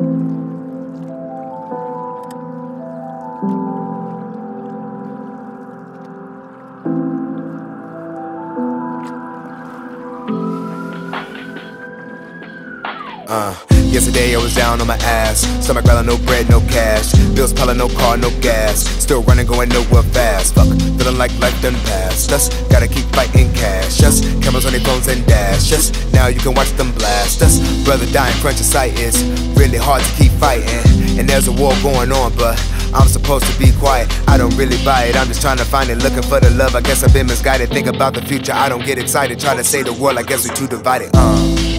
Uh, yesterday I was down on my ass. Stomach growling, no bread, no cash. Bills piling, no car, no gas. Still running, going nowhere fast. Fuck, feeling like life done passed. Just gotta keep fighting on their phones and dash. Now you can watch them blast. Us brother dying, crunch sight is really hard to keep fighting. And there's a war going on, but I'm supposed to be quiet. I don't really buy it. I'm just trying to find it, looking for the love. I guess I've been misguided. Think about the future. I don't get excited. Try to save the world. I guess we're too divided. Uh.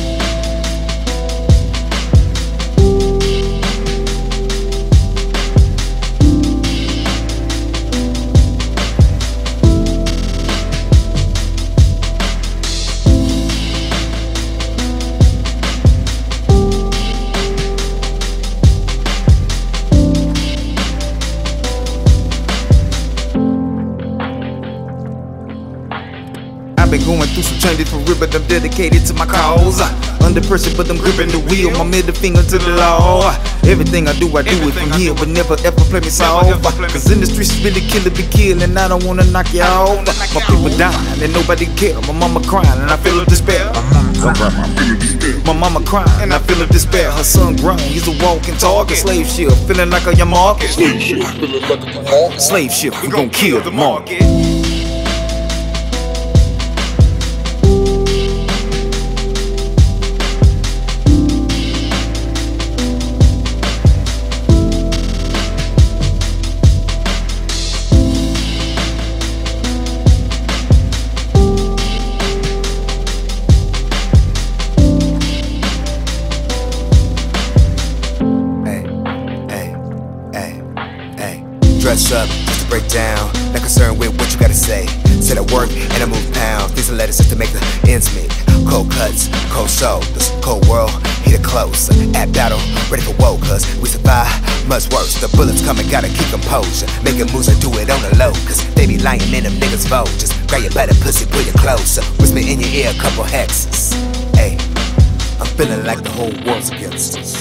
I've been going through some changes for real, but I'm dedicated to my cause. Under pressure, but I'm gripping the wheel. My middle finger to the law. Everything I do, I do it from here, but never ever play me soft. Cause in the streets, really killing, be killing. I don't wanna knock you off. My people dying, and nobody care. My mama crying, and I feel a despair. My mama crying, and I feel a despair. Her son grown, he's a walking target. Slave ship, feeling like a Yamarcus. Slave ship, feeling young market. Slave ship, we gon' kill the market. Hey. Dress up just to break down. Not concerned with what you gotta say. Said I work and I move pounds. These are letters just to make the ends meet. Cold cuts, cold shoulders, cold world, hit it close. At battle, ready for woe, cause we survive much worse. The bullets coming, gotta keep composure. Making moves and do it on the low, cause they be lying in them niggas' vultures. Grab your better pussy, pull you closer. Whisper in your ear a couple hexes. Hey, I'm feeling like the whole world's against us.